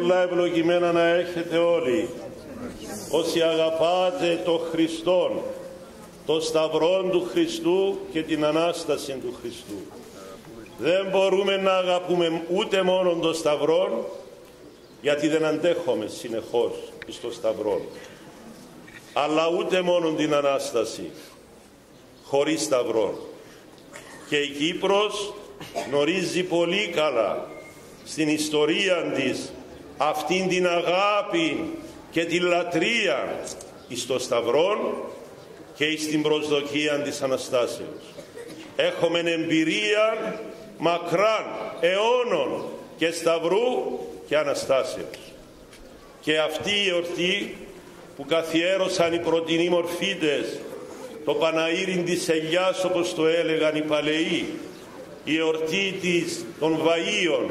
πολλά ευλογημένα να έχετε όλοι. Όσοι αγαπάτε το Χριστόν το σταυρό του Χριστού και την Ανάσταση του Χριστού. Δεν μπορούμε να αγαπούμε ούτε μόνο το σταυρό γιατί δεν αντέχουμε συνεχώς στο σταυρό αλλά ούτε μόνο την Ανάσταση χωρίς σταυρό και η Κύπρος γνωρίζει πολύ καλά στην ιστορία της αυτήν την αγάπη και την λατρεία εις το Σταυρό και εις την προσδοκία της Αναστάσεως. Έχουμε εμπειρία μακράν αιώνων και Σταυρού και Αναστάσεως. Και αυτή η εορτή που καθιέρωσαν οι πρωτινοί μορφίτες το Παναήριν της Ελιάς όπως το έλεγαν οι παλαιοί η εορτή της των Βαΐων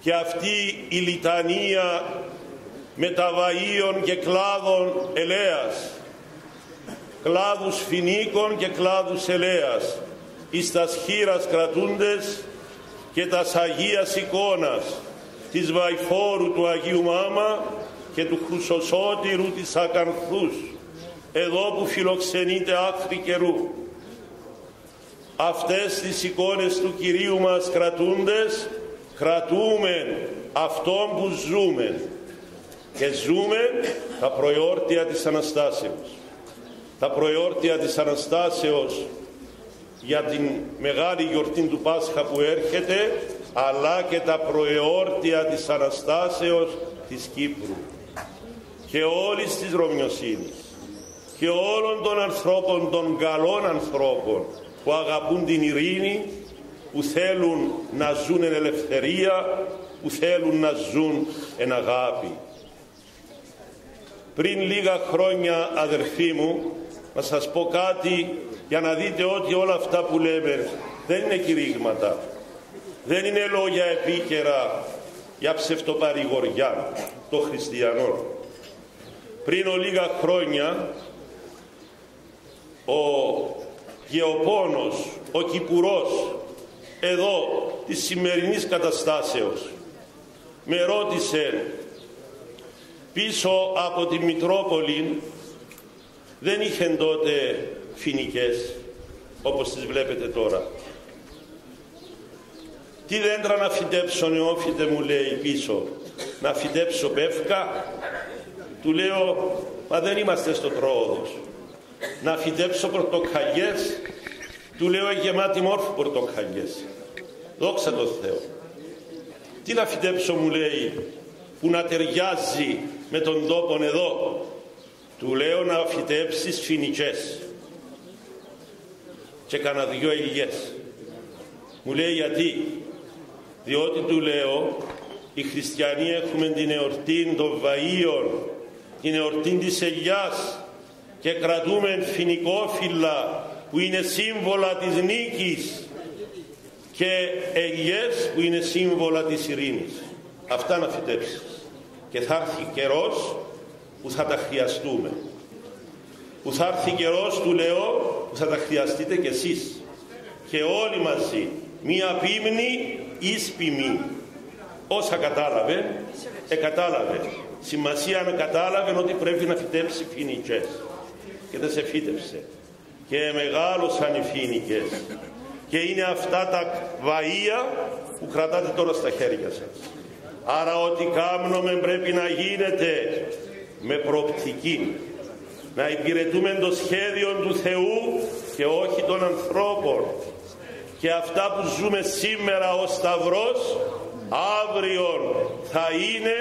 και αυτή η λιτανία μεταβαΐων και κλάδων ελέας. Κλάδους φινίκων και κλάδους ελέας. Εις τας χείρας κρατούντες και τας Αγίας εικόνας. Της Βαϊφόρου του Αγίου Μάμα και του Χρυσοσώτηρου της Ακαρθούς εδώ που φιλοξενείται άχρη καιρού. Αυτές τις εικόνες του Κυρίου μας κρατούντες κρατούμε αυτόν που ζούμε και ζούμε τα προεόρτια της Αναστάσεως. Τα προεόρτια της Αναστάσεως για την μεγάλη γιορτή του Πάσχα που έρχεται αλλά και τα προεόρτια της Αναστάσεως της Κύπρου. Και όλης της Ρωμιοσύνης. Και όλων των ανθρώπων των καλών ανθρώπων που αγαπούν την ειρήνη που θέλουν να ζουν εν ελευθερία που θέλουν να ζουν εν αγάπη. Πριν λίγα χρόνια αδερφοί μου να σας πω κάτι για να δείτε ότι όλα αυτά που λέμε δεν είναι κηρύγματα. Δεν είναι λόγια επίκαιρα για ψευτοπαρηγοριά των χριστιανών. Πριν ο λίγα χρόνια ο γεωπόνος, ο Κυπουρός εδώ της σημερινής καταστάσεως. Με ρώτησε πίσω από τη Μητρόπολη δεν είχε τότε φοινικές όπως τις βλέπετε τώρα. Τι δέντρα να φυτέψω νεόφυτε μου λέει πίσω. Να φυτέψω πεύκα; Του λέω μα δεν είμαστε στο τρόδος να φυτέψω πορτοκαλιές του λέω γεμάτη μόρφη πορτοκαλιές δόξα τω Θεώ. Τι να φυτέψω μου λέει που να ταιριάζει με τον τόπο εδώ. Του λέω να φυτέψεις φοινικές και κανένα δυο ελιές. Μου λέει γιατί; Διότι του λέω οι χριστιανοί έχουμε την εορτή των Βαΐων την εορτή της ελιάς και κρατούμε φοινικόφυλλα που είναι σύμβολα της νίκης και ελιές που είναι σύμβολα της ειρήνης. Αυτά να φυτέψεις. Και θα έρθει καιρός που θα τα χρειαστούμε. Που θα έρθει καιρός του λέω που θα τα χρειαστείτε κι εσείς. Και όλοι μαζί μία πίμνη εις ποιμή όσα κατάλαβε εκατάλαβε σημασία με κατάλαβε ότι πρέπει να φυτέψει φοινικές και δεν σε φύτεψε και μεγάλωσαν οι φοινικές και είναι αυτά τα βαΐα που κρατάτε τώρα στα χέρια σας άρα ό,τι κάμνομαι πρέπει να γίνεται με προοπτική. Να υπηρετούμε το σχέδιο του Θεού και όχι των ανθρώπων. Και αυτά που ζούμε σήμερα ο Σταυρός, αύριο θα είναι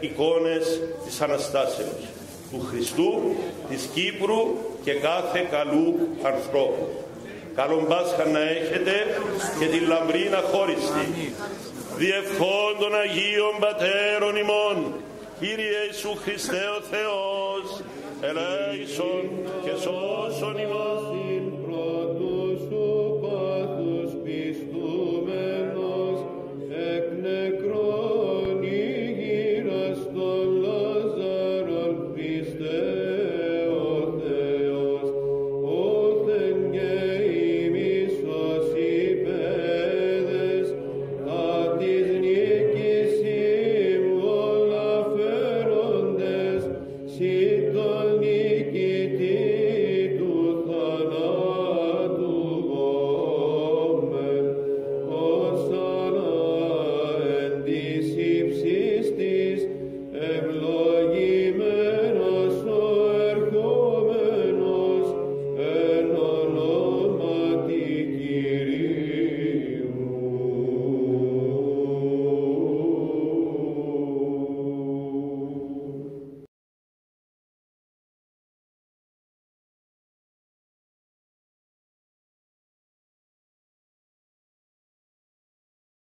εικόνες της Αναστάσεως του Χριστού, της Κύπρου και κάθε καλού ανθρώπου. Καλόν Πάσχα να έχετε και την λαμπρή να χώριστη. Διευχών των Αγίων Πατέρων ημών, Κύριε Ιησού Χριστέ ο Θεός, ελέησον και σώσον ημών.